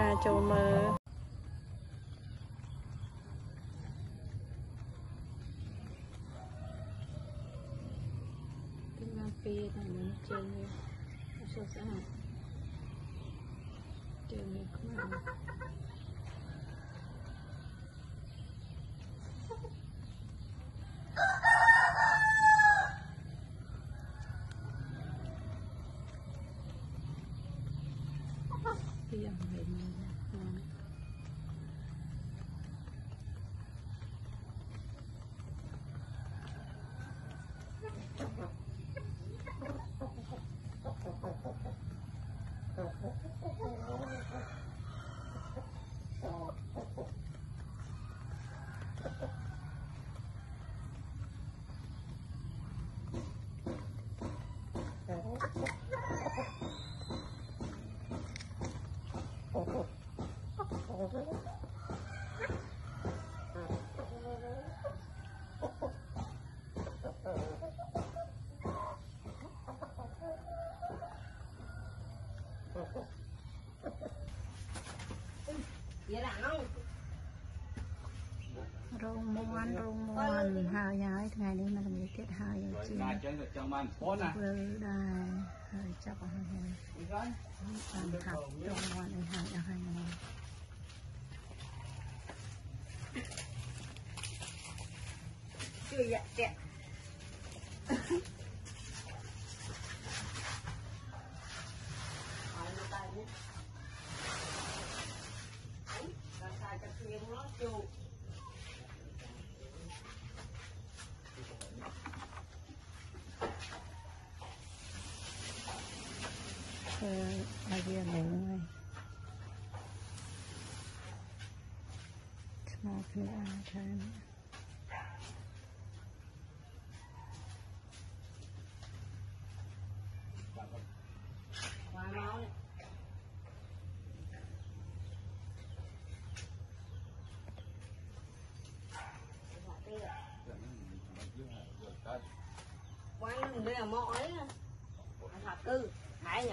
ការចូលមើលទីមកពីតែនឹងជើងនេះអត់ស្អាតជើងនេះខ្មៅ दिया រោងមួនរោងមួនហើយហើយថ្ងៃនេះមកល្ងាចទៀតហើយជា ណាចឹងទៅចង់បានប៉ុនណា ធ្វើដែរហើយចាប់អស់ហើយ អីគាត់ បានហាត់រោងមួនឲ្យហើយអស់ហើយ chưa dạ kẹt Hỏi idea này luôn này small thing at a time quay nó mình đi là mỏ ấy hạt cư nhỉ?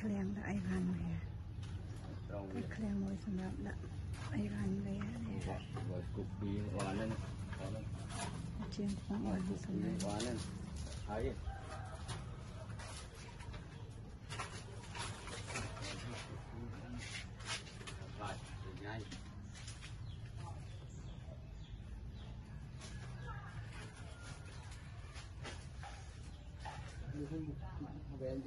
ឃ្លាំងដាក់អីវ៉ាន់វា trong គឺឃ្លាំងមួយសម្រាប់ដាក់អីវ៉ាន់វានេះ rồi cục bì hoa lên ជាងក្នុងអីសម្រាប់ hoa lên thấy rồi nhanh đấy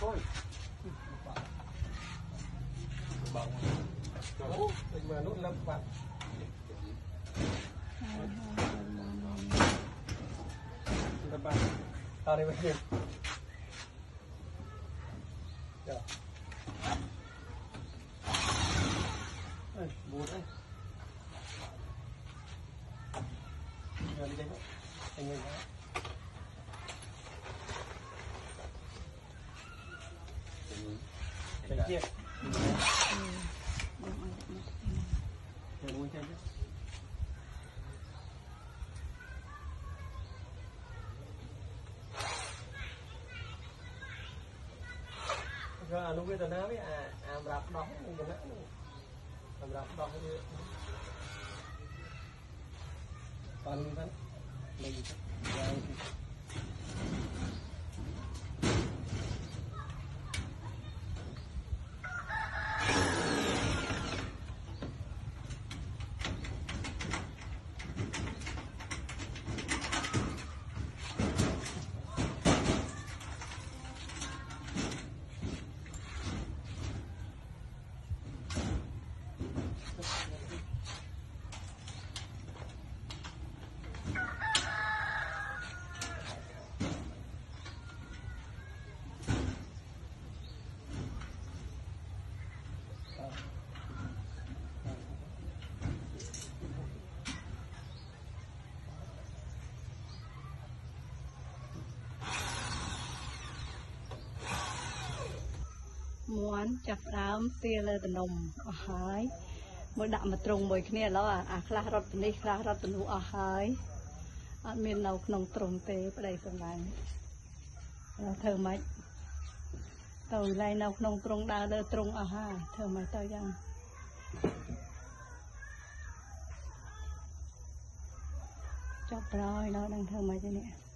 Thôi. Bông. Rồi, mình mà nút lâm bạn. Lâm bạn. Ta đây bây giờ. Dạ. Đây, bố đây. Giờ đi đây. Anh nhìn đó. Kia. Rồi à, lúc bây giờ nó với à à rạp đó mình làm rạp đó thì còn mình vẫn mình មួនចាប់ដើមសៀលើតំណុំអស់ហើយមួយដាក់មកត្រង់មួយគ្នាឥឡូវអាខ្លះរត់ទៅនេះខ្លះរត់ទៅនោះអស់ហើយអត់មាននៅក្នុងត្រង់ទេប្តីសម្លាញ់ដល់ធ្វើម៉េចទៅឡៃនៅក្នុងត្រង់ដើរលើត្រង់អស់ហើយធ្វើម៉េចទៅយ៉ាងចប់ហើយដល់ដឹងធ្វើម៉េចទេនេះ